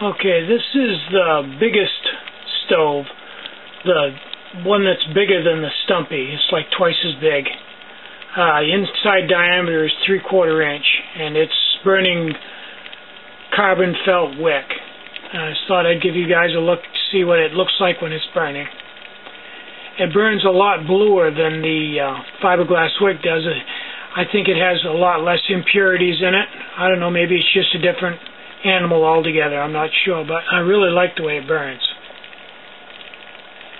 Okay, this is the biggest stove, the one that's bigger than the Stumpy. It's like twice as big. Uh, inside diameter is three quarter inch, and it's burning carbon felt wick. I just thought I'd give you guys a look to see what it looks like when it's burning. It burns a lot bluer than the uh, fiberglass wick does. I think it has a lot less impurities in it. I don't know, maybe it's just a different animal altogether. I'm not sure, but I really like the way it burns.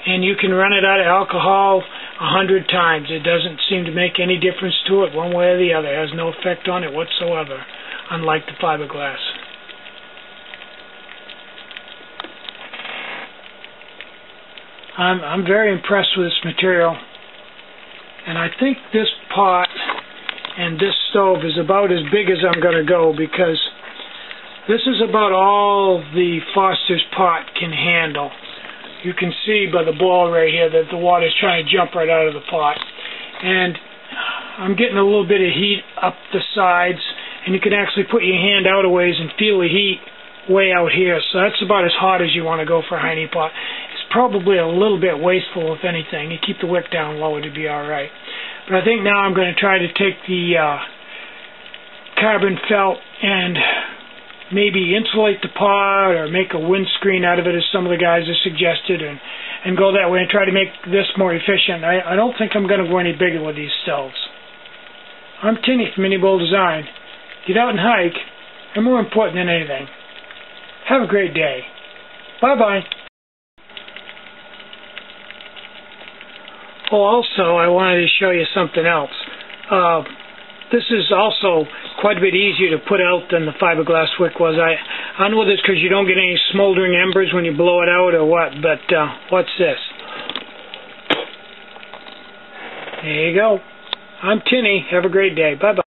And you can run it out of alcohol a hundred times. It doesn't seem to make any difference to it one way or the other. It has no effect on it whatsoever, unlike the fiberglass. I'm, I'm very impressed with this material. And I think this pot and this stove is about as big as I'm going to go because this is about all the Foster's pot can handle. You can see by the ball right here that the water's trying to jump right out of the pot. And I'm getting a little bit of heat up the sides, and you can actually put your hand out a ways and feel the heat way out here. So that's about as hot as you want to go for a Heine pot. It's probably a little bit wasteful, if anything. You keep the wick down low, it'd be all right. But I think now I'm going to try to take the uh, carbon felt and maybe insulate the pot or make a windscreen out of it as some of the guys have suggested and, and go that way and try to make this more efficient. I, I don't think I'm going to go any bigger with these stoves. I'm Tinny from Mini Bull Design. Get out and hike, and more important than anything, have a great day. Bye-bye. Oh, also, I wanted to show you something else. Uh, this is also quite a bit easier to put out than the fiberglass wick was. I, I know it's because you don't get any smoldering embers when you blow it out or what, but uh, what's this? There you go. I'm Tinny. Have a great day. Bye-bye.